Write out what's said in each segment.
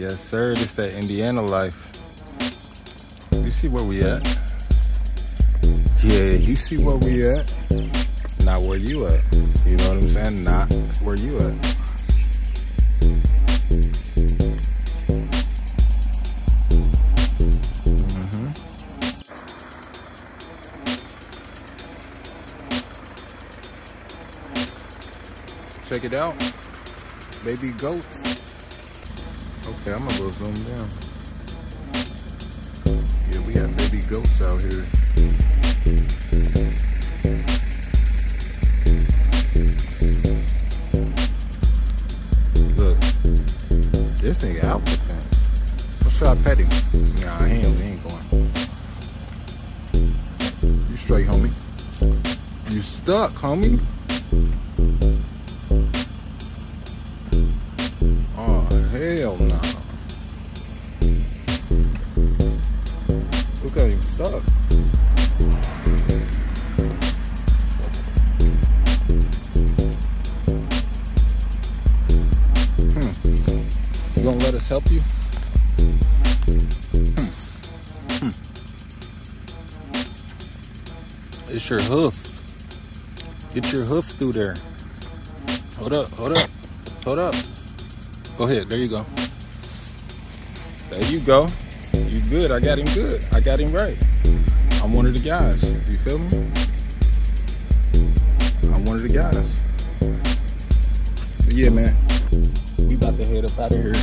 Yes, sir. This that Indiana life. You see where we at? Yeah, you see where we at. Not where you at. You know what I'm saying? Not where you at. Mm-hmm. Check it out. Baby goats. Okay, I'm gonna go zoom down. Yeah, we got baby goats out here. Look, this nigga out the fence. What should I pet him? Nah, he ain't, he ain't going. You straight, homie. You stuck, homie. Stuck. Hmm. You gonna let us help you? Hmm. Hmm. It's your hoof. Get your hoof through there. Hold up, hold up, hold up. Go ahead, there you go. There you go. You good. I got him good. I got him right. I'm one of the guys. You feel me? I'm one of the guys. But yeah, man. We about to head up out of here.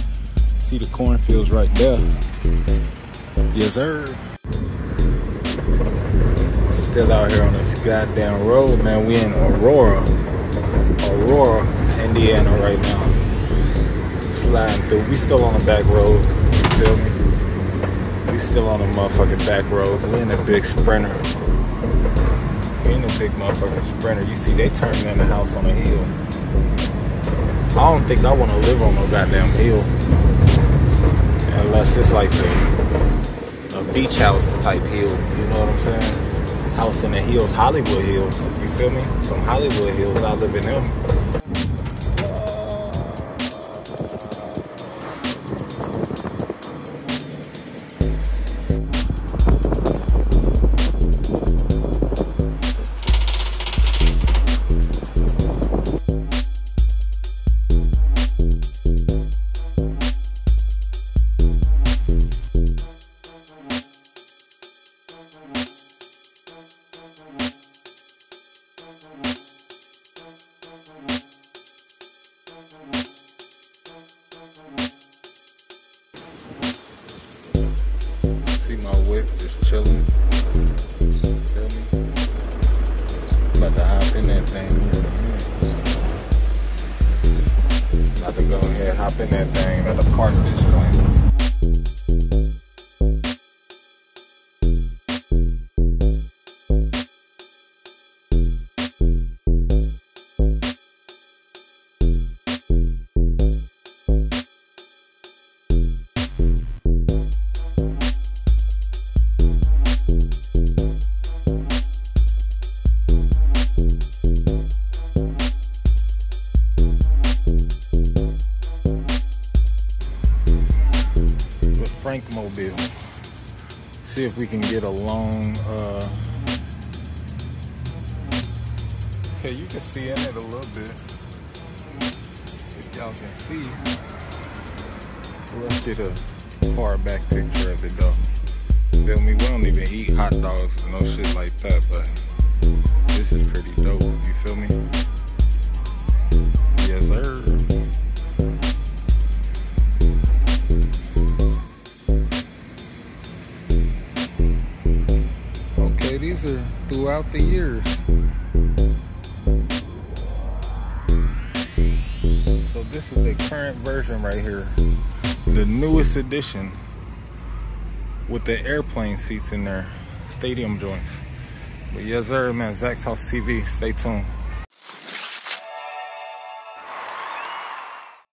See the cornfields right there. Yes, sir. Still out here on this goddamn road, man. We in Aurora. Aurora, Indiana right now. Sliding through. We still on the back road. You feel me? Still on the motherfucking back roads. We in a big sprinter. We in a big motherfucking sprinter. You see, they turned in the house on a hill. I don't think I want to live on no goddamn hill. Unless it's like a, a beach house type hill. You know what I'm saying? House in the hills, Hollywood hills. You feel me? Some Hollywood hills. I live in them. See my whip just chilling. Feel me? About to hop in that thing. About to go ahead, hop in that thing. About to park this joint. With Frank Mobile. See if we can get a long. Uh... Okay, you can see in it a little bit. If y'all can see. Let's get a far back picture of it though. Feel me? We don't even eat hot dogs and no shit like that, but throughout the years. So this is the current version right here. The newest edition with the airplane seats in there. Stadium joints. But yes sir, man, Zak Tawks TV. Stay tuned.